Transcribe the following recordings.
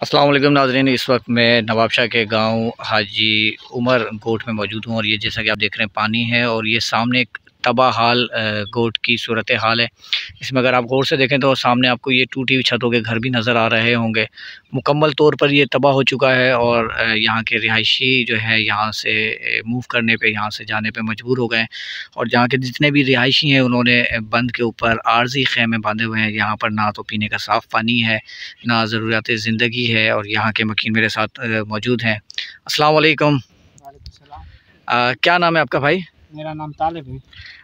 السلام علیکم ناظرین، اس وقت میں نواب شاہ کے گاؤں حاجی عمر گوٹ میں موجود ہوں اور یہ جیسا کہ آپ دیکھ رہے ہیں، پانی ہے اور یہ سامنے ایک تباہ حال گوٹ کی صورت حال ہے۔ اس میں اگر آپ غور سے دیکھیں تو سامنے آپ کو یہ ٹوٹی ہوئی چھتوں کے گھر بھی نظر آ رہے ہوں گے۔ مکمل طور پر یہ تباہ ہو چکا ہے اور یہاں کے رہائشی جو ہے یہاں سے موو کرنے پہ یہاں سے جانے پہ مجبور ہو گئے ہیں۔ اور جہاں کے جتنے بھی رہائشی ہیں انہوں نے بند کے اوپر عارضی خیمے باندھے ہوئے ہیں۔ یہاں پر نہ تو پینے کا صاف پانی ہے نہ ضروریات زندگی ہے اور یہاں کے مکین میرے ساتھ موجود ہیں۔ السلام علیکم۔ کیا نام ہے آپ کا بھائی؟ میرا نام طالب ہے۔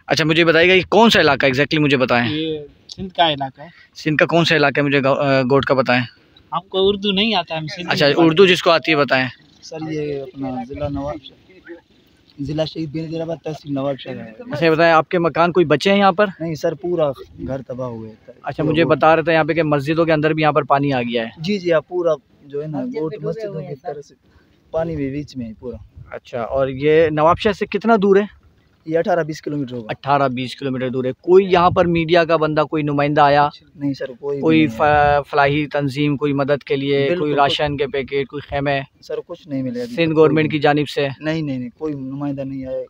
اچھا مجھے بتائیے گا یہ کون سا علاقہ ایگزیکٹلی مجھے بتائیں؟ یہ سندھ کا علاقہ ہے۔ سندھ کا کون سا علاقہ ہے مجھے گوٹ کا بتائیں؟ ہم کو اردو نہیں آتا ہے ہم اچھا اردو جس کو آتی ہے بتائیں۔ سر یہ اپنا ضلع نواب ضلع شہید بین ضلع تحصیل نواب شاہ۔ ہے اچھا یہ بتائیں آپ کے مکان کوئی بچے ہیں یہاں پر؟ نہیں سر پورا گھر تباہ ہوئے۔ اچھا مجھے بتا رہے تھے یہاں پہ کہ مسجدوں کے اندر بھی یہاں پر پانی آ گیا ہے۔ جی جی ہاں پورا جو ہے نا گوٹ مسجدوں کی طرح سے پانی بھی بیچ میں ہے پورا۔ اچھا اور یہ نواب شاہ سے کتنا دور ہے؟ یہ اٹھارہ بیس کلو میٹر ہوگا۔ اٹھارہ بیس کلومیٹر دور ہے۔ کوئی یہاں پر میڈیا کا بندہ کوئی نمائندہ آیا؟ نہیں سر کوئی کوئی۔ فلاحی تنظیم کوئی مدد کے لیے کوئی راشن کے پیکٹ کوئی خیمے؟ سر کچھ نہیں ملے سندھ گورنمنٹ کی جانب سے؟ نہیں نہیں نہیں کوئی نمائندہ نہیں آیا۔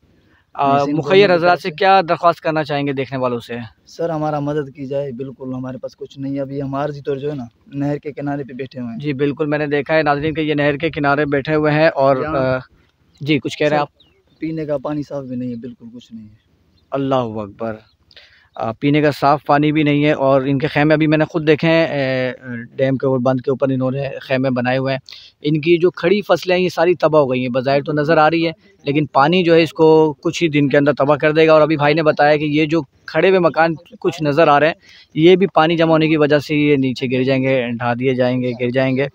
مخیر حضرات سے۔ کیا درخواست کرنا چاہیں گے دیکھنے والوں سے؟ سر ہمارا مدد کی جائے بالکل ہمارے پاس کچھ نہیں ہے۔ ابھی ہم عارضی طور جو ہے نا نہر کے کنارے پہ بیٹھے ہوئے ہیں۔ جی بالکل میں نے دیکھا ہے ناظرین کہ یہ نہر کے کنارے بیٹھے ہوئے ہیں اور یہاں- آ، جی کچھ کہہ رہے ہیں آپ؟ پینے کا پانی صاف بھی نہیں ہے، بالکل کچھ نہیں ہے۔ اللہ اکبر۔ پینے کا صاف پانی بھی نہیں ہے اور ان کے خیمے ابھی میں نے خود دیکھے ہیں ڈیم کے اوپر، بند کے اوپر انہوں نے خیمے بنائے ہوئے ہیں۔ ان کی جو کھڑی فصلیں ہیں، یہ ساری تباہ ہو گئی ہیں۔ بظاہر تو نظر آ رہی ہے، لیکن پانی جو ہے، اس کو کچھ ہی دن کے اندر تباہ کر دے گا۔ اور ابھی بھائی نے بتایا کہ یہ جو کھڑے ہوئے مکان کچھ نظر آ رہے ہیں، یہ بھی پانی جمع ہونے کی وجہ سے یہ نیچے گر جائیں گے، ڈھا دیے جائیں گے، گر جائیں گے۔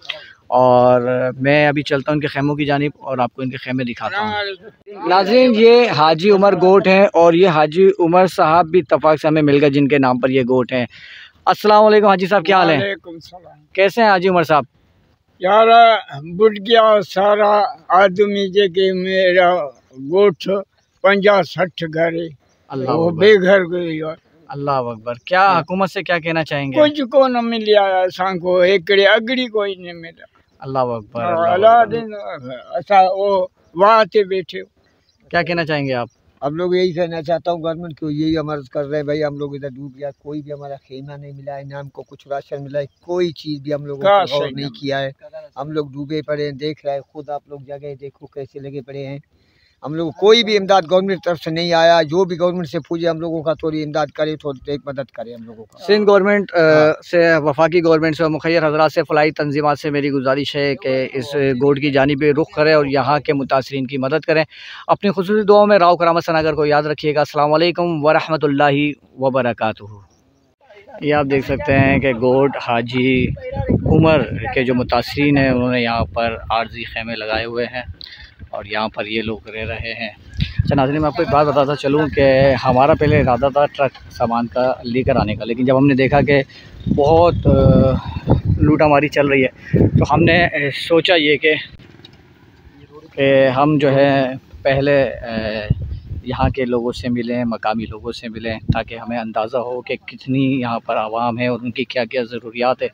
اور میں ابھی چلتا ہوں ان کے خیموں کی جانب اور آپ کو ان کے خیمے دکھاتا ہوں۔ ناظرین یہ حاجی عمر گوٹ ہیں اور یہ حاجی عمر صاحب بھی اتفاق سے ہمیں مل گئے جن کے نام پر یہ گوٹ ہیں۔ السلام علیکم حاجی صاحب کیا حال السلام۔ کیسے ہیں حاجی عمر صاحب؟ یار بڑھ گیا سارا آدمی جے کہ میرا گوٹھ پنجا سٹھ گھر اللہ وہ اکبر۔ بے گھر گئی اور اللہ اکبر۔ کیا حکومت سے کیا کہنا چاہیں گے؟ کچھ کو نہ ملیا اساں کو ایکڑے اگڑی کوئی نہیں ملا۔ اللہ اکبر اللہ دن اسا وہ وہاں تے بیٹھے ہو۔ کیا کہنا چاہیں گے آپ ہم لوگ یہی کہنا چاہتا ہوں گورنمنٹ کو یہی عمرض کر رہے ہیں بھائی ہم لوگ ادھر ڈوب گیا کوئی بھی ہمارا خیمہ نہیں ملا ہے نہ ہم کو کچھ راشن ملا ہے کوئی چیز بھی ہم لوگوں کو نہیں۔ کیا ہے ہم لوگ ڈوبے پڑے ہیں دیکھ رہے ہیں خود آپ لوگ جگہ دیکھو کیسے لگے پڑے ہیں ہم لوگ کوئی بھی امداد گورنمنٹ طرف سے نہیں آیا جو بھی گورنمنٹ سے پوچھے ہم لوگوں کا تھوڑی امداد کرے تھوڑی ایک مدد کرے ہم لوگوں کا۔ سندھ گورنمنٹ سے وفاقی گورنمنٹ سے مخیر حضرات سے فلاحی تنظیمات سے میری گزارش ہے کہ اس گوٹ کی جانب رخ کریں اور یہاں کے متاثرین کی مدد کریں۔ اپنی خصوصی دعاؤں میں راؤ کرامت سناگر کو یاد رکھیے گا۔ السلام علیکم ورحمۃ اللہ وبرکاتہ۔ یہ آپ دیکھ سکتے ہیں کہ گوٹ حاجی عمر کے جو متاثرین ہیں انہوں نے یہاں پر عارضی خیمے لگائے ہوئے ہیں۔ اور یہاں پر یہ لوگ رہ رہے ہیں۔ اچھا ناظرین، میں آپ کو ایک بات بتاتا چلوں کہ ہمارا پہلے ارادہ تھا ٹرک سامان کا لے کر آنے کا، لیکن جب ہم نے دیکھا کہ بہت لوٹا ماری چل رہی ہے، تو ہم نے سوچا یہ کہ کہ ہم جو ہے پہلے یہاں کے لوگوں سے ملیں، مقامی لوگوں سے ملیں، تاکہ ہمیں اندازہ ہو کہ کتنی یہاں پر عوام ہے اور ان کی کیا کیا ضروریات ہے۔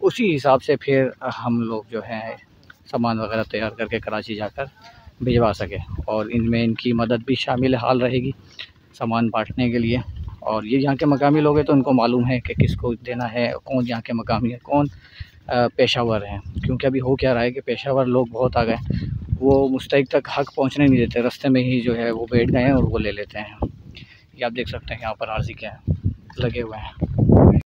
اسی حساب سے پھر ہم لوگ جو ہیں سامان وغیرہ تیار کر کے کراچی جا کر بھجوا سکے اور ان میں ان کی مدد بھی شامل حال رہے گی سامان بانٹنے کے لیے اور یہ یہاں کے مقامی لوگ ہیں تو ان کو معلوم ہے کہ کس کو دینا ہے کون یہاں کے مقامی ہے کون پیشہ ور ہیں۔ کیونکہ ابھی ہو کیا رہا ہے کہ پیشہ ور لوگ بہت آ گئے وہ مستحق تک حق پہنچنے نہیں دیتے، رستے میں ہی جو ہے وہ بیٹھ گئے ہیں اور وہ لے لیتے ہیں۔ یہ آپ دیکھ سکتے ہیں یہاں پر عارضی کیا ہے لگے ہوئے ہیں۔